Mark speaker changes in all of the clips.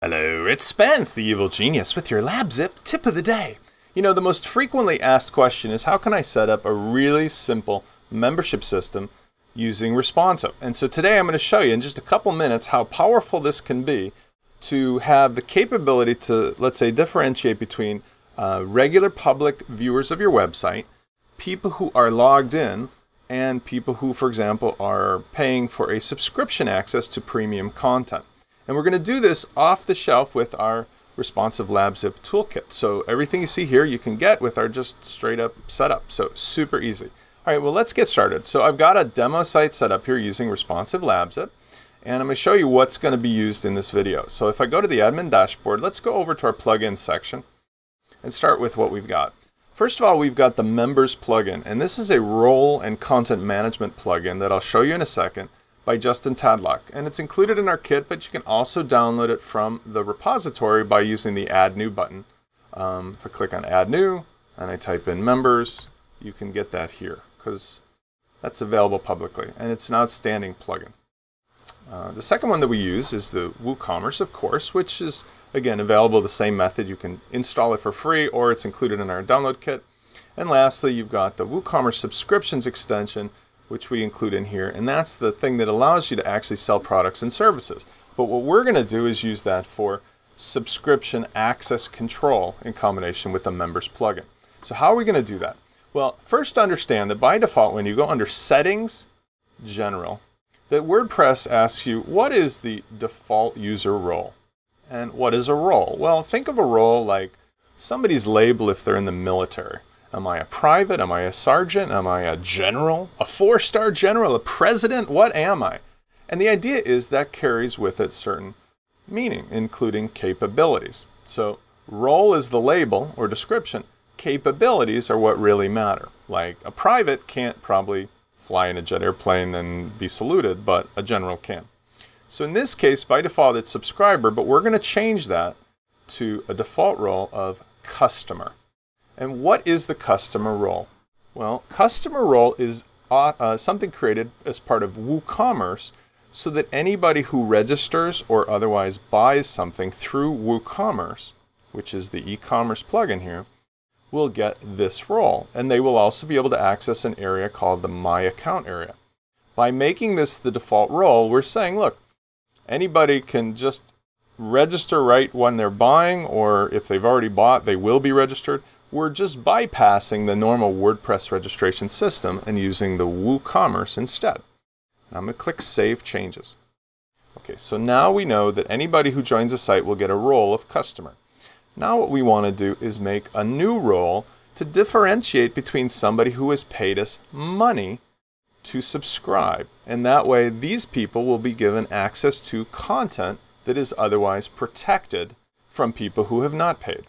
Speaker 1: Hello, it's Spence, the evil genius, with your LabZip tip of the day. You know, the most frequently asked question is how can I set up a really simple membership system using Responsive? And so today I'm going to show you in just a couple minutes how powerful this can be to have the capability to, let's say, differentiate between uh, regular public viewers of your website, people who are logged in, and people who, for example, are paying for a subscription access to premium content. And we're going to do this off the shelf with our responsive LabZip toolkit. So everything you see here you can get with our just straight up setup. So super easy. All right, well, let's get started. So I've got a demo site set up here using responsive LabZip. And I'm going to show you what's going to be used in this video. So if I go to the admin dashboard, let's go over to our plugin section and start with what we've got. First of all, we've got the members plugin, and this is a role and content management plugin that I'll show you in a second by Justin Tadlock. And it's included in our kit, but you can also download it from the repository by using the Add New button. Um, if I click on Add New and I type in members, you can get that here because that's available publicly. And it's an outstanding plugin. Uh, the second one that we use is the WooCommerce, of course, which is, again, available the same method. You can install it for free or it's included in our download kit. And lastly, you've got the WooCommerce subscriptions extension, which we include in here. And that's the thing that allows you to actually sell products and services. But what we're going to do is use that for subscription access control in combination with the members plugin. So how are we going to do that? Well, first understand that by default, when you go under settings, general, that WordPress asks you, what is the default user role? And what is a role? Well, think of a role like somebody's label if they're in the military. Am I a private? Am I a sergeant? Am I a general? A four star general? A president? What am I? And the idea is that carries with it certain meaning, including capabilities. So, role is the label or description. Capabilities are what really matter. Like a private can't probably fly in a jet airplane and be saluted, but a general can. So in this case, by default, it's subscriber, but we're going to change that to a default role of customer. And what is the customer role? Well, customer role is uh, uh, something created as part of WooCommerce so that anybody who registers or otherwise buys something through WooCommerce, which is the e-commerce plugin here, will get this role. And they will also be able to access an area called the My Account area. By making this the default role, we're saying, look, anybody can just register right when they're buying, or if they've already bought, they will be registered we're just bypassing the normal WordPress registration system and using the WooCommerce instead. I'm going to click Save Changes. Okay, so now we know that anybody who joins the site will get a role of customer. Now what we want to do is make a new role to differentiate between somebody who has paid us money to subscribe. And that way these people will be given access to content that is otherwise protected from people who have not paid.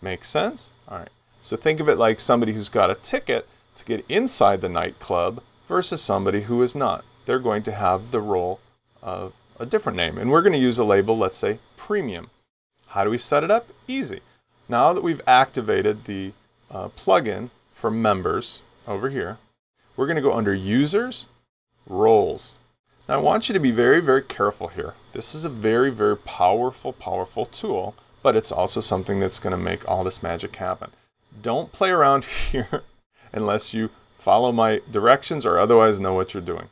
Speaker 1: Make sense? All right. So think of it like somebody who's got a ticket to get inside the nightclub versus somebody who is not. They're going to have the role of a different name. And we're going to use a label, let's say premium. How do we set it up? Easy. Now that we've activated the uh, plugin for members over here, we're going to go under users, roles. Now I want you to be very, very careful here. This is a very, very powerful, powerful tool, but it's also something that's going to make all this magic happen. Don't play around here unless you follow my directions or otherwise know what you're doing.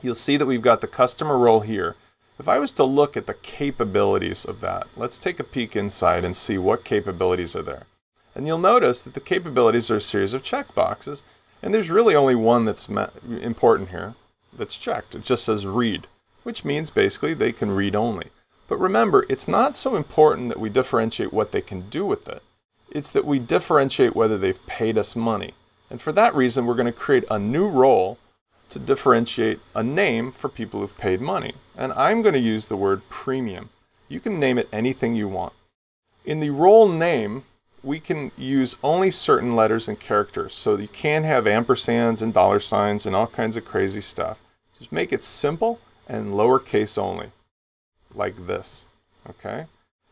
Speaker 1: You'll see that we've got the customer role here. If I was to look at the capabilities of that, let's take a peek inside and see what capabilities are there. And you'll notice that the capabilities are a series of checkboxes, and there's really only one that's important here that's checked. It just says read, which means basically they can read only. But remember, it's not so important that we differentiate what they can do with it. It's that we differentiate whether they've paid us money. And for that reason, we're going to create a new role to differentiate a name for people who've paid money. And I'm going to use the word premium. You can name it anything you want. In the role name, we can use only certain letters and characters. So you can't have ampersands and dollar signs and all kinds of crazy stuff. Just make it simple and lowercase only, like this. Okay?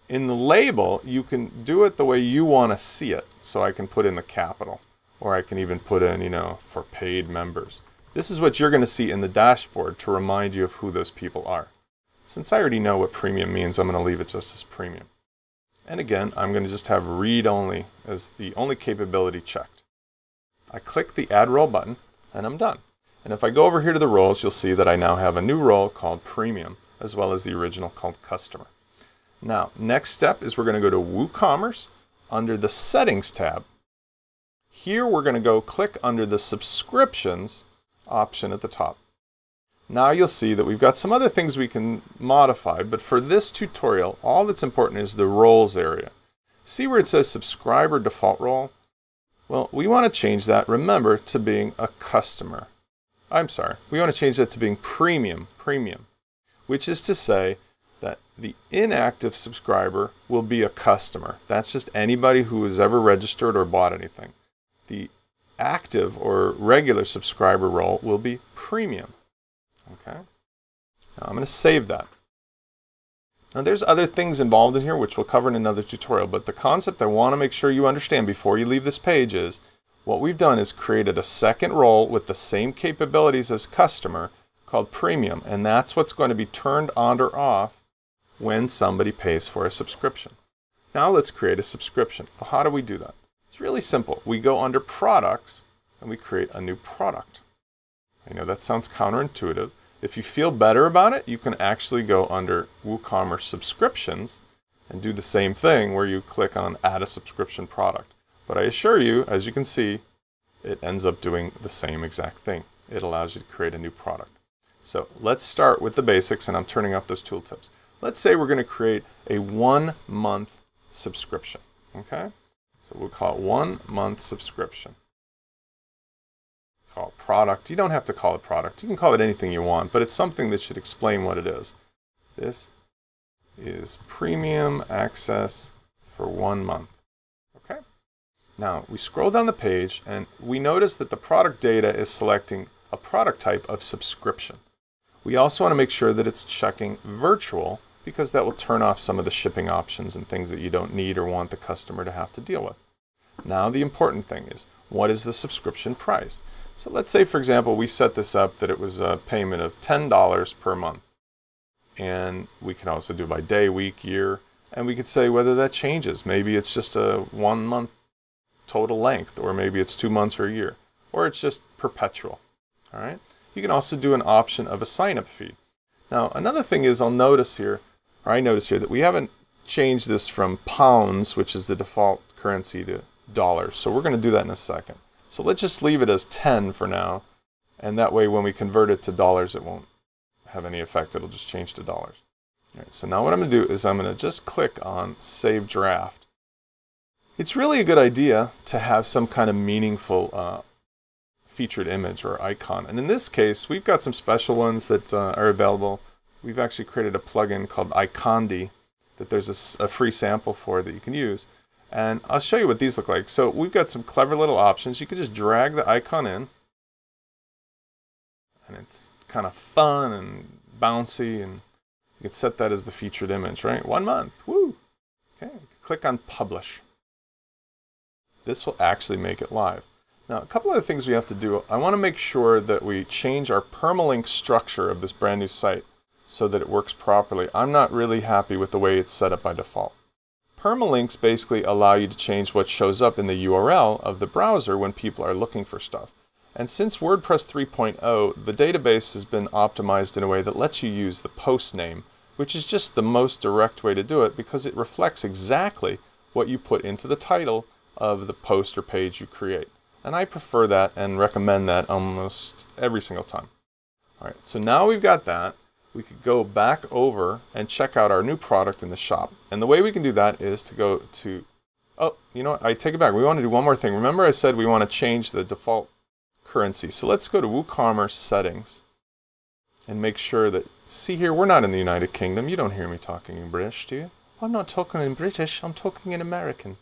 Speaker 1: In the label, you can do it the way you want to see it. So I can put in the capital or I can even put in, you know, for paid members. This is what you're going to see in the dashboard to remind you of who those people are. Since I already know what premium means, I'm going to leave it just as premium. And again, I'm going to just have read only as the only capability checked. I click the add role button and I'm done. And if I go over here to the roles, you'll see that I now have a new role called premium as well as the original called customer. Now, next step is we're going to go to WooCommerce under the settings tab. Here we're going to go click under the subscriptions option at the top. Now you'll see that we've got some other things we can modify, but for this tutorial, all that's important is the roles area. See where it says subscriber default role? Well, we want to change that, remember, to being a customer. I'm sorry, we want to change that to being premium, premium, which is to say that the inactive subscriber will be a customer. That's just anybody who has ever registered or bought anything. The active or regular subscriber role will be premium. Okay. Now I'm going to save that. Now there's other things involved in here which we'll cover in another tutorial, but the concept I want to make sure you understand before you leave this page is what we've done is created a second role with the same capabilities as customer called premium, and that's what's going to be turned on or off when somebody pays for a subscription. Now let's create a subscription. Well, how do we do that? It's really simple. We go under products and we create a new product. I know that sounds counterintuitive. If you feel better about it, you can actually go under WooCommerce subscriptions and do the same thing where you click on add a subscription product. But I assure you, as you can see, it ends up doing the same exact thing. It allows you to create a new product. So let's start with the basics and I'm turning off those tooltips. Let's say we're going to create a one month subscription. Okay. So we'll call it one month subscription call it product. You don't have to call it product. You can call it anything you want, but it's something that should explain what it is. This is premium access for one month. Okay. Now we scroll down the page and we notice that the product data is selecting a product type of subscription. We also want to make sure that it's checking virtual because that will turn off some of the shipping options and things that you don't need or want the customer to have to deal with. Now the important thing is, what is the subscription price? So let's say, for example, we set this up that it was a payment of $10 per month. And we can also do by day, week, year. And we could say whether that changes. Maybe it's just a one month total length, or maybe it's two months or a year, or it's just perpetual. All right. You can also do an option of a sign up fee. Now, another thing is I'll notice here, or I notice here, that we haven't changed this from pounds, which is the default currency, to dollars. So we're going to do that in a second. So let's just leave it as 10 for now. And that way when we convert it to dollars, it won't have any effect. It'll just change to dollars. All right, so now what I'm going to do is I'm going to just click on Save Draft. It's really a good idea to have some kind of meaningful uh, featured image or icon. And in this case, we've got some special ones that uh, are available. We've actually created a plugin called Icondi that there's a, a free sample for that you can use. And I'll show you what these look like. So we've got some clever little options. You can just drag the icon in. And it's kind of fun and bouncy. And you can set that as the featured image, right? One month. Woo! Okay, click on Publish. This will actually make it live. Now, a couple of other things we have to do. I want to make sure that we change our permalink structure of this brand new site so that it works properly. I'm not really happy with the way it's set up by default. Permalinks basically allow you to change what shows up in the URL of the browser when people are looking for stuff. And since WordPress 3.0, the database has been optimized in a way that lets you use the post name, which is just the most direct way to do it because it reflects exactly what you put into the title of the post or page you create. And I prefer that and recommend that almost every single time. All right, so now we've got that we could go back over and check out our new product in the shop. And the way we can do that is to go to, oh, you know what, I take it back. We want to do one more thing. Remember I said we want to change the default currency. So let's go to WooCommerce settings and make sure that, see here, we're not in the United Kingdom. You don't hear me talking in British, do you? I'm not talking in British, I'm talking in American.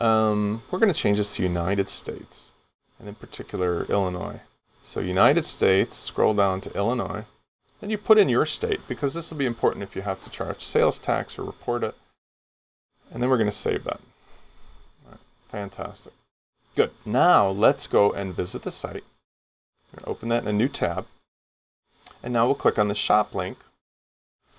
Speaker 1: Um, we're going to change this to United States, and in particular, Illinois. So United States, scroll down to Illinois. Then you put in your state because this will be important if you have to charge sales tax or report it. And then we're going to save that. Fantastic. Good. Now let's go and visit the site. Open that in a new tab. And now we'll click on the shop link.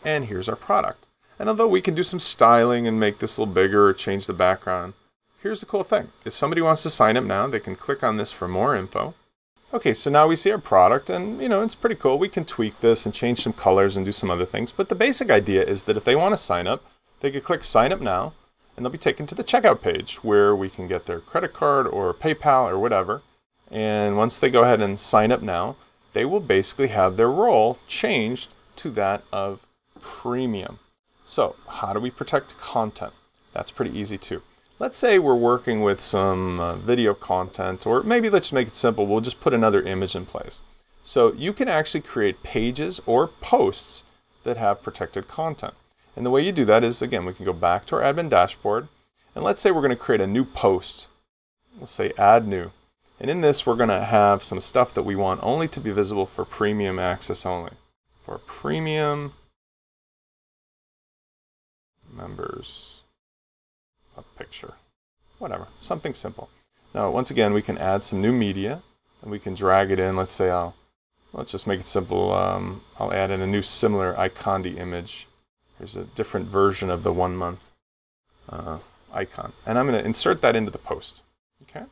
Speaker 1: And here's our product. And although we can do some styling and make this a little bigger or change the background, here's the cool thing. If somebody wants to sign up now, they can click on this for more info. Okay, so now we see our product and you know, it's pretty cool. We can tweak this and change some colors and do some other things. But the basic idea is that if they want to sign up, they could click sign up now and they'll be taken to the checkout page where we can get their credit card or PayPal or whatever. And once they go ahead and sign up now, they will basically have their role changed to that of premium. So how do we protect content? That's pretty easy too. Let's say we're working with some uh, video content, or maybe let's just make it simple. We'll just put another image in place. So you can actually create pages or posts that have protected content. And the way you do that is, again, we can go back to our admin dashboard. And let's say we're going to create a new post. We'll say add new. And in this, we're going to have some stuff that we want only to be visible for premium access only. For premium members a picture. Whatever something simple. Now once again we can add some new media and we can drag it in. Let's say I'll let's just make it simple. Um, I'll add in a new similar icondi image. Here's a different version of the one month uh, icon. And I'm going to insert that into the post okay?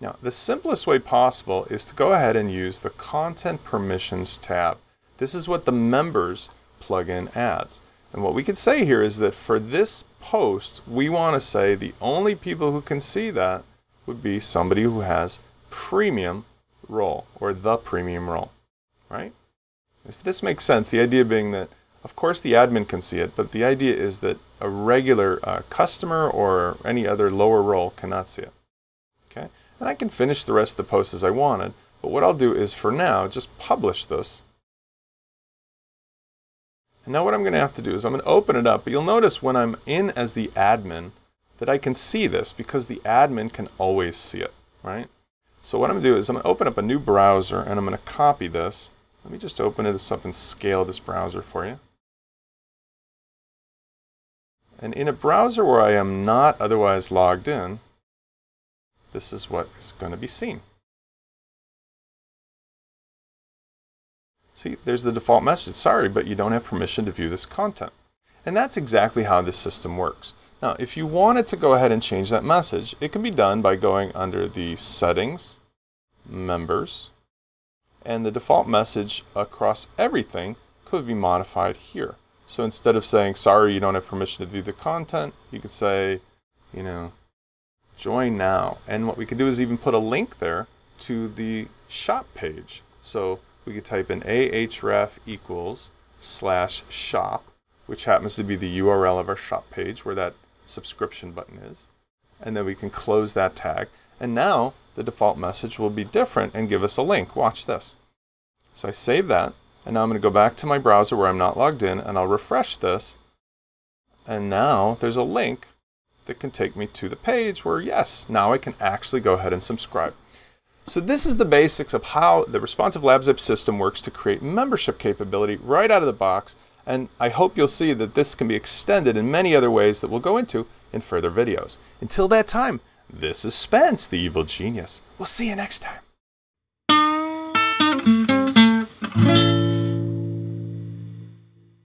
Speaker 1: Now the simplest way possible is to go ahead and use the content permissions tab. This is what the members plugin adds and what we can say here is that for this post, we want to say the only people who can see that would be somebody who has premium role or the premium role, right? If this makes sense, the idea being that, of course, the admin can see it, but the idea is that a regular uh, customer or any other lower role cannot see it. Okay, and I can finish the rest of the post as I wanted, but what I'll do is for now, just publish this now what I'm going to have to do is I'm going to open it up, but you'll notice when I'm in as the admin that I can see this because the admin can always see it, right? So what I'm going to do is I'm going to open up a new browser and I'm going to copy this. Let me just open this up and scale this browser for you. And in a browser where I am not otherwise logged in, this is what is going to be seen. See, there's the default message. Sorry, but you don't have permission to view this content. And that's exactly how this system works. Now, if you wanted to go ahead and change that message, it can be done by going under the Settings, Members, and the default message across everything could be modified here. So instead of saying, sorry, you don't have permission to view the content, you could say, you know, join now. And what we could do is even put a link there to the shop page. So we could type in ahref equals slash shop, which happens to be the URL of our shop page where that subscription button is. And then we can close that tag. And now the default message will be different and give us a link. Watch this. So I save that. And now I'm going to go back to my browser where I'm not logged in and I'll refresh this. And now there's a link that can take me to the page where, yes, now I can actually go ahead and subscribe. So this is the basics of how the responsive LabZip system works to create membership capability right out of the box. And I hope you'll see that this can be extended in many other ways that we'll go into in further videos. Until that time, this is Spence, the evil genius. We'll see you next time.